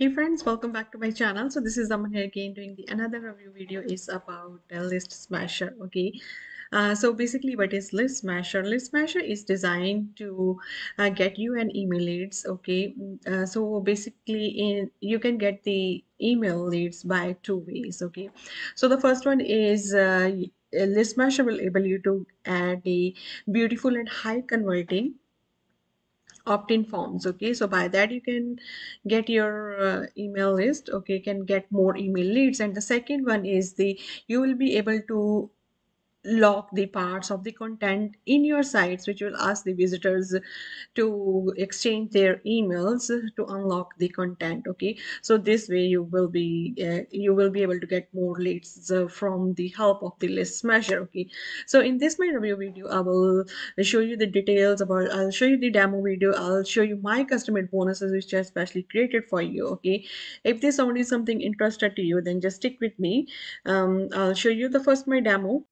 Hey friends, welcome back to my channel. So this is Daman here again doing the another review video is about list smasher. Okay, uh, so basically what is list smasher? List smasher is designed to uh, get you an email leads. Okay, mm, uh, so basically in you can get the email leads by two ways. Okay, so the first one is uh, list smasher will enable you to add a beautiful and high converting opt-in forms okay? So by that you can get your uh, email list okay? Can get more email leads. And the second one is the you will be able to lock the parts of the content in your sites which will ask the visitors to exchange their emails to unlock the content okay? So this way you will be uh, you will be able to get more leads uh, from the help of the list smasher okay? So in this my review video i will show you the details about i'll show you the demo video i'll show you my custom made bonuses which i specially created for you okay? If this is something interested to you then just stick with me. Um, i'll show you the first my demo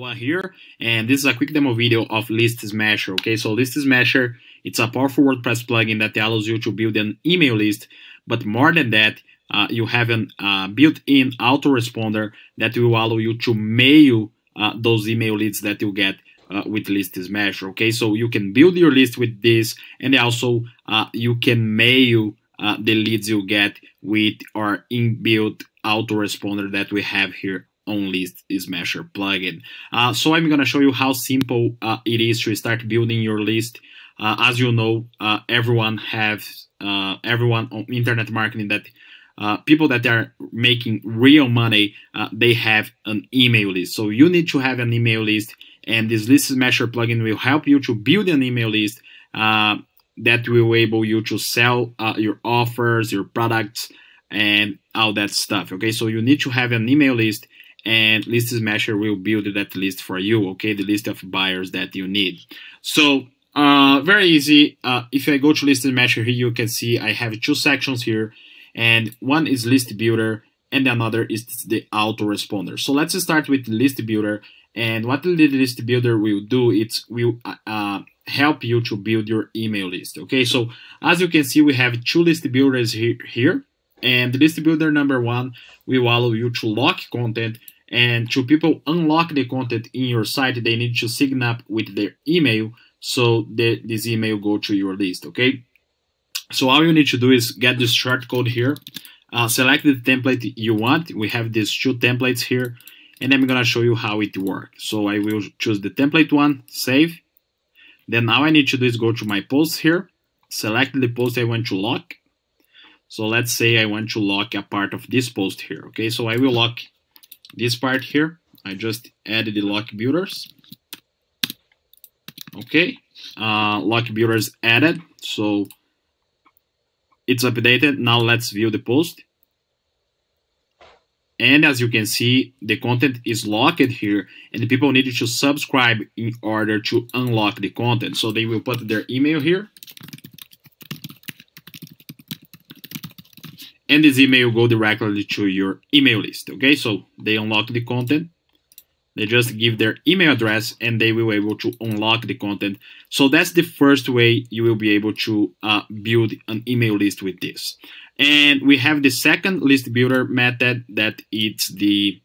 Juan here, and this is a quick demo video of List Smasher. Okay, so List Smasher, it's a powerful WordPress plugin that allows you to build an email list, but more than that, uh, you have an uh, built-in autoresponder that will allow you to mail uh, those email leads that you get uh, with List Smasher. Okay, so you can build your list with this, and also uh, you can mail uh, the leads you get with our inbuilt autoresponder that we have here only Smasher plugin. Uh, so I'm gonna show you how simple uh, it is to start building your list. Uh, as you know, uh, everyone have uh, everyone on internet marketing that uh, people that are making real money, they have an email list. So you need to have an email list, and this List Smasher plugin will help you to build an email list that will enable you to sell your offers, your products, and all that stuff. Okay, so you need to have an email list and list smasher will build that list for you okay? The list of buyers that you need. So uh, very easy. Uh, if I go to list smasher here you can see I have two sections here and one is list builder and another is the autoresponder. So let's start with list builder and what the list builder will do it will uh, uh, help you to build your email list okay? So as you can see we have two list builders here, here and the list builder number one will allow you to lock content and to people unlock the content in your site, they need to sign up with their email so that this email go to your list, okay? So all you need to do is get this short code here, uh, select the template you want. We have these two templates here, and I'm gonna show you how it works. So I will choose the template one, save. Then all I need to do is go to my posts here, select the post I want to lock, so let's say I want to lock a part of this post here. Okay, so I will lock this part here. I just added the lock builders. Okay, uh, lock builders added. So it's updated. Now let's view the post. And as you can see, the content is locked here and people need to subscribe in order to unlock the content. So they will put their email here and this email will go directly to your email list. Okay, so they unlock the content. They just give their email address and they will be able to unlock the content. So that's the first way you will be able to uh, build an email list with this. And we have the second list builder method that it's the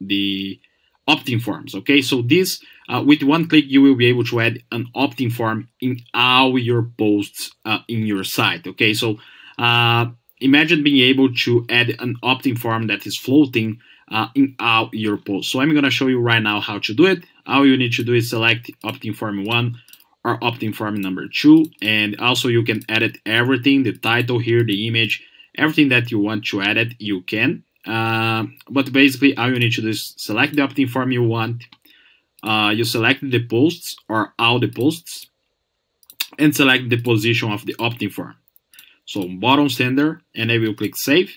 the opt-in forms. Okay, so this uh, with one click you will be able to add an opt-in form in all your posts uh, in your site. Okay, so uh, imagine being able to add an opt-in form that is floating uh, in all your posts. So I'm going to show you right now how to do it. All you need to do is select opt-in form 1 or opt-in form number 2 and also you can edit everything, the title here, the image, everything that you want to edit, you can. Uh, but basically all you need to do is select the opt-in form you want, uh, you select the posts or all the posts and select the position of the opt-in form. So bottom center and I will click save.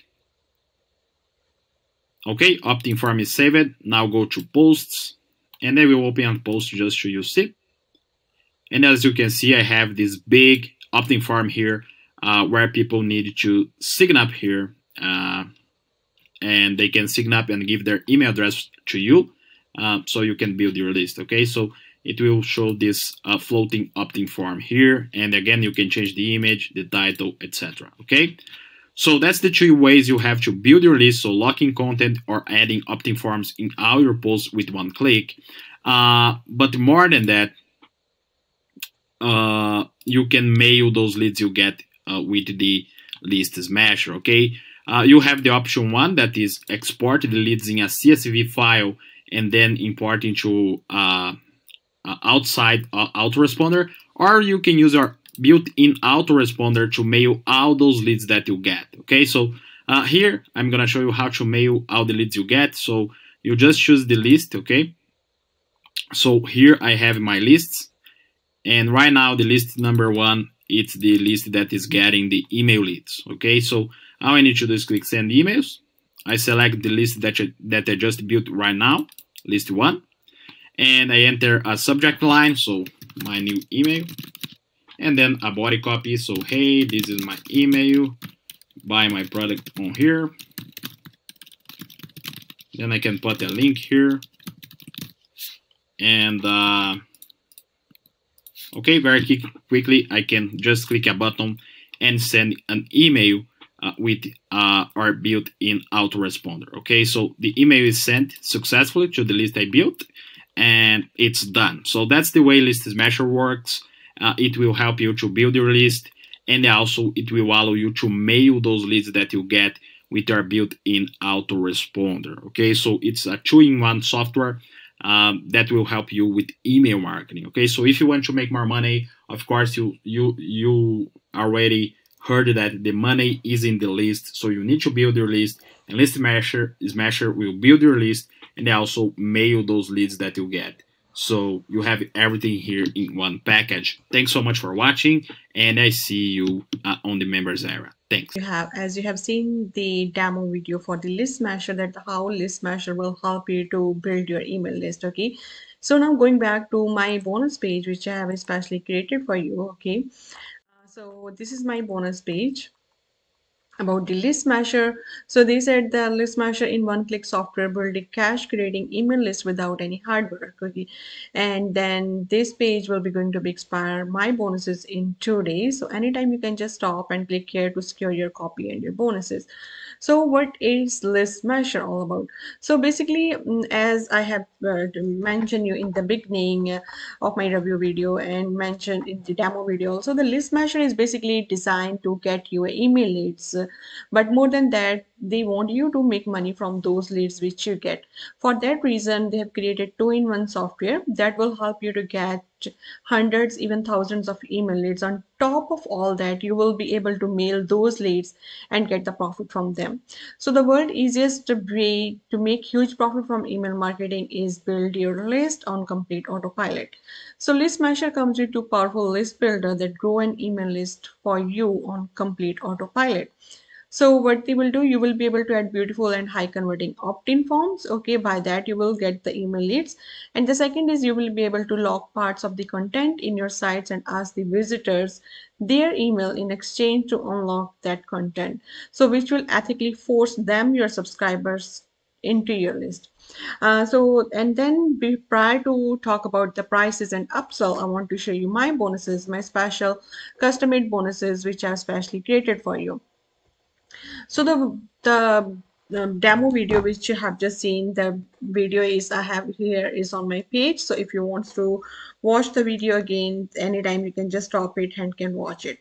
Okay, opt-in form is saved. Now go to posts and I will open a post just so you see. And as you can see, I have this big opt-in form here uh, where people need to sign up here uh, and they can sign up and give their email address to you uh, so you can build your list. Okay, so it will show this uh, floating opt-in form here and again you can change the image the title etc okay So that's the three ways you have to build your list. So locking content or adding opt-in forms in all your posts with one click. Uh, but more than that, uh, you can mail those leads you get uh, with the list smasher. Okay, uh, you have the option one that is export the leads in a CSV file and then import into uh, outside uh, autoresponder, or you can use our built-in autoresponder to mail all those leads that you get. Okay, so uh, here I'm gonna show you how to mail all the leads you get. So you just choose the list. Okay, so here I have my lists, and right now the list number one it's the list that is getting the email leads. Okay, so all I need to do is click send emails. I select the list that, that I just built right now, list one, and I enter a subject line, so my new email, and then a body copy, so hey, this is my email, buy my product on here. Then I can put a link here, and uh, okay, very quick, quickly, I can just click a button and send an email uh, with uh, our built-in autoresponder. Okay, so the email is sent successfully to the list I built, and it's done. So that's the way List Smasher works. Uh, it will help you to build your list, and also it will allow you to mail those leads that you get with our built-in autoresponder. Okay, so it's a two-in-one software um, that will help you with email marketing. Okay, so if you want to make more money, of course you you you already heard that the money is in the list, so you need to build your list. And List Smasher, Smasher will build your list and they also mail those leads that you get. So you have everything here in one package. Thanks so much for watching, and I see you uh, on the members era. Thanks. You have, as you have seen the demo video for the list smasher, that how list smasher will help you to build your email list. Okay, so now going back to my bonus page, which I have especially created for you. Okay, so this is my bonus page about the list smasher so they said the list smasher in one click software build a cash creating email list without any hard work okay. And then this page will be going to be expire my bonuses in two days. So anytime you can just stop and click here to secure your copy and your bonuses. So what is list smasher all about? So basically mm, as i have uh, mentioned you in the beginning uh, of my review video and mentioned in the demo video so the list smasher is basically designed to get your email leads but more than that they want you to make money from those leads which you get. For that reason they have created two-in-one software that will help you to get hundreds even thousands of email leads. On top of all that you will be able to mail those leads and get the profit from them. So the world easiest way to make huge profit from email marketing is build your list on complete autopilot. So list smasher comes with two powerful list builder that grow an email list for you on complete autopilot so what they will do you will be able to add beautiful and high converting opt-in forms. Okay by that you will get the email leads. And the second is you will be able to lock parts of the content in your sites and ask the visitors their email in exchange to unlock that content. So which will ethically force them your subscribers into your list. Uh, so and then be, prior to talk about the prices and upsell i want to show you my bonuses my special custom made bonuses which are specially created for you so the the demo video which you have just seen the video is i have here is on my page. So if you want to watch the video again anytime you can just stop it and can watch it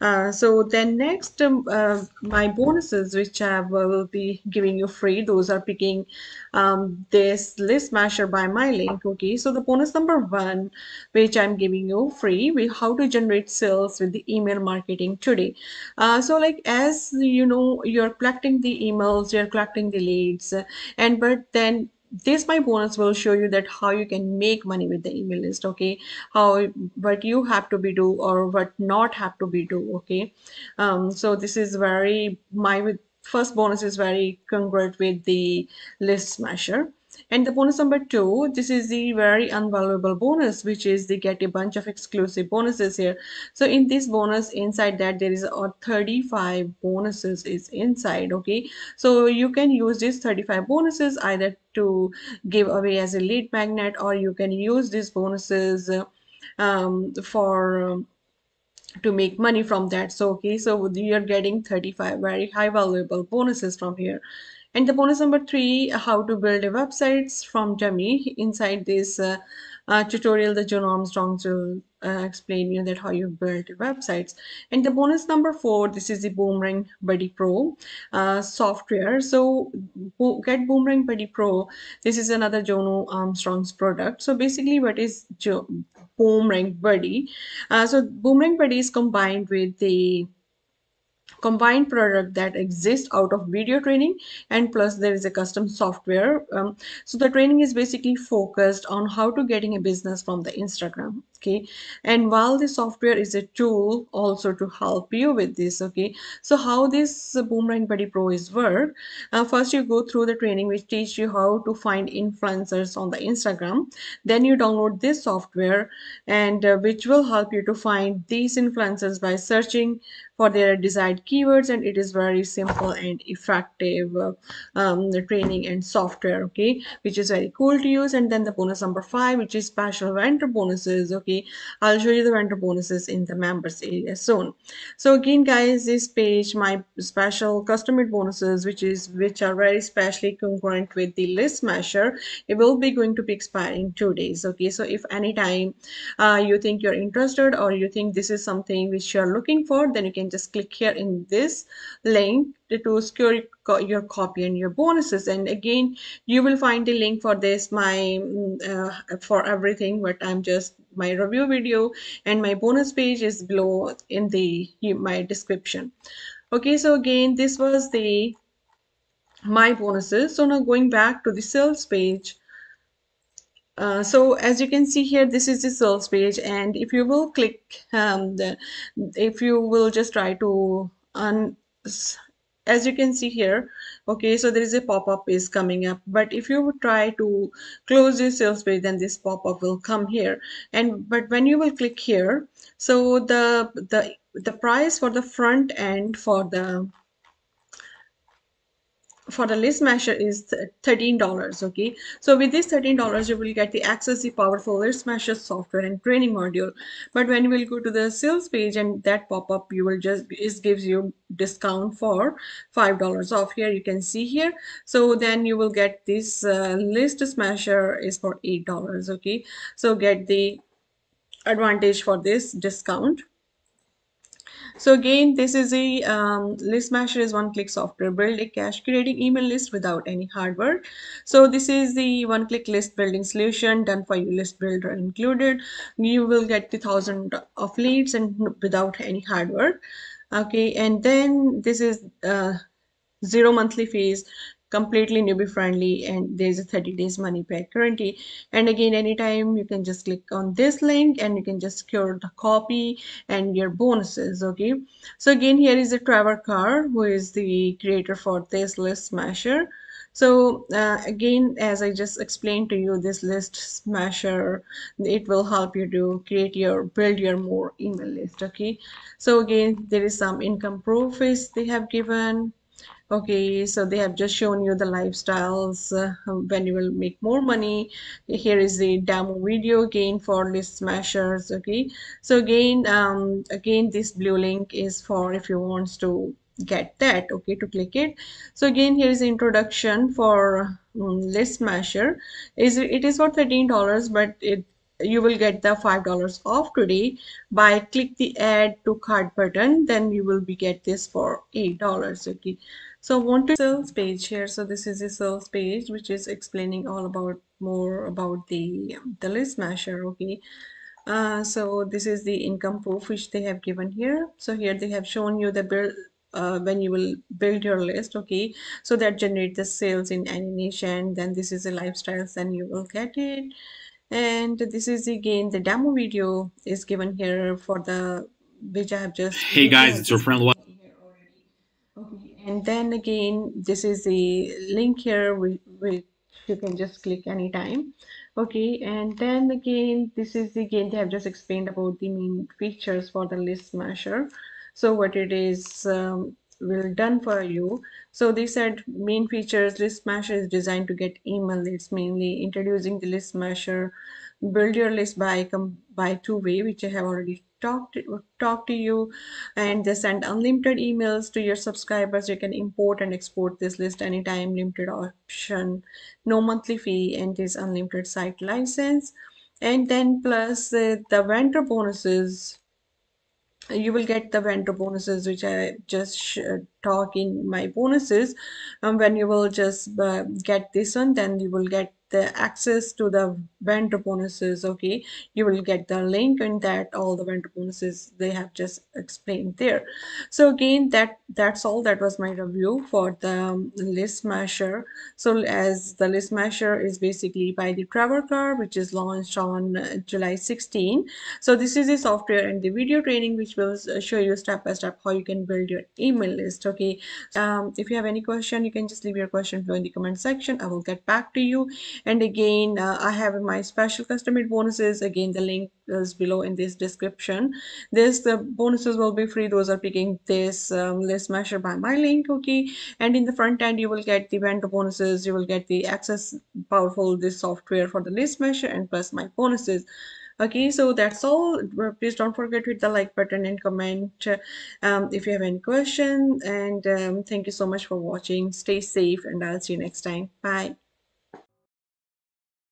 uh, so then next um, uh, my bonuses which I will be giving you free those are picking um, this list smasher by my link okay? So the bonus number one which I'm giving you free we how to generate sales with the email marketing today. Uh, so like as you know you're collecting the emails you're collecting the leads and but then this my bonus will show you that how you can make money with the email list okay? How what you have to be do or what not have to be do okay? Um so this is very my first bonus is very congruent with the list smasher and the bonus number two, this is the very unvaluable bonus, which is they get a bunch of exclusive bonuses here. So in this bonus, inside that there is a 35 bonuses is inside. Okay, so you can use these 35 bonuses either to give away as a lead magnet, or you can use these bonuses um, for um, to make money from that so okay so you're getting 35 very high valuable bonuses from here and the bonus number three how to build a websites from dummy. Inside this uh, uh, tutorial the Jono Armstrong will uh, explain you that how you build websites. And the bonus number four this is the boomerang buddy pro uh, software. So bo get boomerang buddy pro. This is another Jono Armstrong's product. So basically what is jo boomerang buddy? Uh, so boomerang buddy is combined with the combined product that exists out of video training and plus there is a custom software um, so the training is basically focused on how to getting a business from the instagram okay? And while the software is a tool also to help you with this okay? So how this boomerang buddy pro is work uh, first you go through the training which teach you how to find influencers on the instagram. Then you download this software and uh, which will help you to find these influencers by searching for their desired keywords and it is very simple and effective uh, um, training and software okay which is very cool to use. And then the bonus number five which is special vendor bonuses okay. I'll show you the vendor bonuses in the members area soon. So again guys this page my special custom made bonuses which is which are very specially concurrent with the list smasher it will be going to be expiring two days okay. So if anytime uh, you think you're interested or you think this is something which you're looking for then you can just click here in this link to secure your copy and your bonuses. And again you will find the link for this my mm, uh, for everything but i'm just my review video and my bonus page is below in the my description. Okay so again this was the my bonuses. So now going back to the sales page uh, so as you can see here this is the sales page and if you will click um, the if you will just try to un as you can see here okay so there is a pop-up is coming up but if you try to close this sales page then this pop-up will come here and but when you will click here so the the the price for the front end for the for the list smasher is $13 okay? So with this $13 you will get the access the powerful list smasher software and training module. But when you will go to the sales page and that pop up you will just it gives you discount for five dollars off. Here you can see here. So then you will get this uh, list smasher is for eight dollars okay? So get the advantage for this discount so again, this is a um, list smasher is one-click software. Build a cash creating email list without any hardware. So this is the one-click list building solution done for you list builder included. You will get the thousand of leads and without any hardware. Okay, and then this is uh, zero monthly fees completely newbie friendly and there's a 30 days money back guarantee. And again anytime you can just click on this link and you can just secure the copy and your bonuses okay? So again here is the Trevor Carr who is the creator for this list smasher. So uh, again as I just explained to you this list smasher it will help you to create your build your more email list okay? So again there is some income proof is they have given okay so they have just shown you the lifestyles uh, when you will make more money. Here is the demo video again for list smashers okay? So again um again this blue link is for if you wants to get that okay to click it. So again here is the introduction for um, list smasher. Is it is for 13 dollars but it you will get the five dollars off today. By click the add to cart button then you will be get this for eight dollars okay so I want to sales page here. So this is a sales page which is explaining all about more about the the list smasher okay? Uh, so this is the income proof which they have given here. So here they have shown you the bill uh, when you will build your list okay? So that generate the sales in animation then this is the lifestyles and you will get it. And this is again the demo video is given here for the which I have just hey guys it's your friend and then again this is the link here which you can just click anytime. Okay and then again this is again they have just explained about the main features for the list smasher so what it is um, will done for you. So they said main features list smasher is designed to get email leads mainly introducing the list smasher build your list by by two way which i have already talk to, talk to you and they send unlimited emails to your subscribers. You can import and export this list anytime. Limited option no monthly fee and this unlimited site license. And then plus uh, the vendor bonuses. You will get the vendor bonuses which i just talk in my bonuses. And um, when you will just uh, get this one then you will get the access to the vendor bonuses okay you will get the link and that all the vendor bonuses they have just explained there. So again that that's all that was my review for the um, list smasher so as the list smasher is basically by the Trevor Carr which is launched on uh, july 16 so this is the software and the video training which will uh, show you step by step how you can build your email list okay? Um, if you have any question you can just leave your question below in the comment section. I will get back to you and again uh, i have my special custom made bonuses. Again the link is below in this description. This the bonuses will be free. Those are picking this um, list smasher by my link okay? And in the front end you will get the vendor bonuses. You will get the access powerful this software for the list smasher and plus my bonuses. Okay so that's all. Please don't forget to hit the like button and comment um, if you have any question. And um, thank you so much for watching. Stay safe and i'll see you next time. Bye